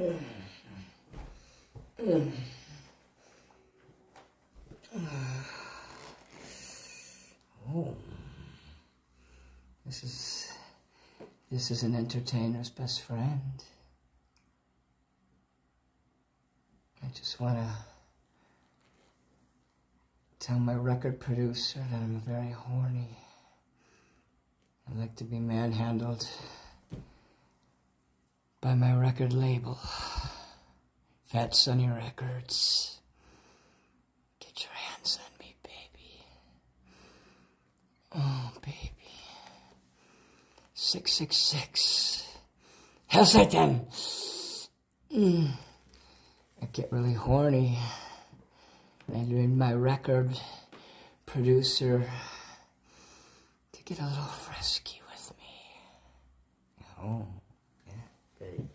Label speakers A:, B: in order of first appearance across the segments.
A: Oh. This is this is an entertainer's best friend. I just want to tell my record producer that I'm very horny. I like to be manhandled by my record label, Fat Sunny Records. Get your hands on me, baby. Oh, baby. 666. Hell Satan! Mm. I get really horny. And in my record producer to get a little frisky with me. Oh, yeah, baby.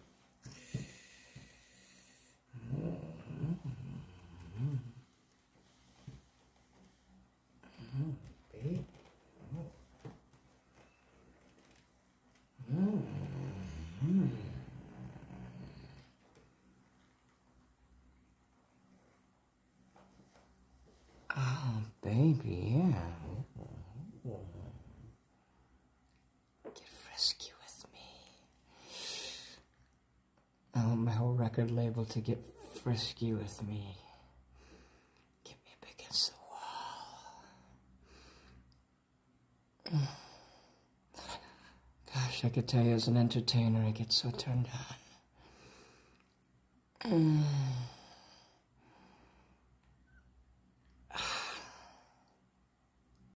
A: Babe. Oh, baby, yeah. Get frisky with me. I want my whole record label to get frisky with me. Get me up against the wall. Gosh, I could tell you as an entertainer, I get so turned on.